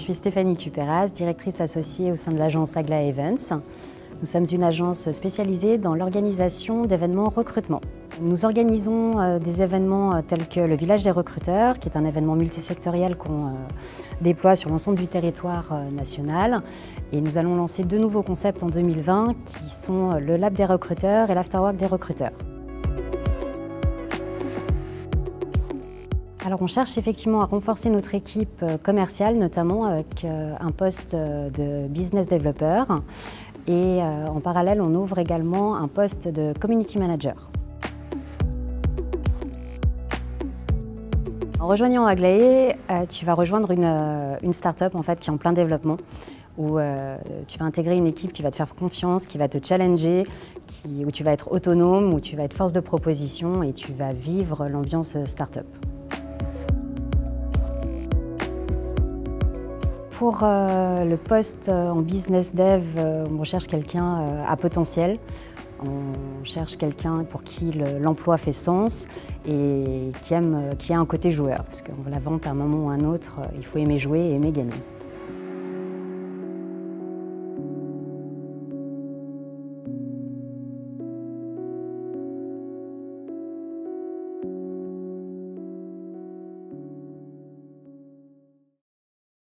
suis Stéphanie Cuperas, directrice associée au sein de l'agence Agla Events. Nous sommes une agence spécialisée dans l'organisation d'événements recrutement. Nous organisons euh, des événements euh, tels que le Village des recruteurs, qui est un événement multisectoriel qu'on euh, déploie sur l'ensemble du territoire national. Et nous allons lancer deux nouveaux concepts en 2020 qui sont le Lab des recruteurs et l'Afterwork des recruteurs. Alors on cherche effectivement à renforcer notre équipe commerciale, notamment avec un poste de business developer. Et en parallèle, on ouvre également un poste de community manager. En rejoignant Aglaé, euh, tu vas rejoindre une, euh, start-up en fait, qui est en plein développement où euh, tu vas intégrer une équipe qui va te faire confiance, qui va te challenger, où tu vas être autonome, où tu vas être force de proposition et tu vas vivre l'ambiance start-up. Pour le poste en business dev, on cherche quelqu'un à potentiel, on cherche quelqu'un pour qui l'emploi fait sens et qui, a un côté joueur. Parce que la vente, à un moment ou à un autre, il faut aimer jouer et aimer gagner.